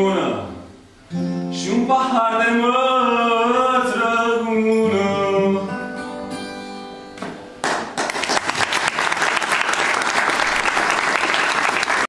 lună și un pahar de măr.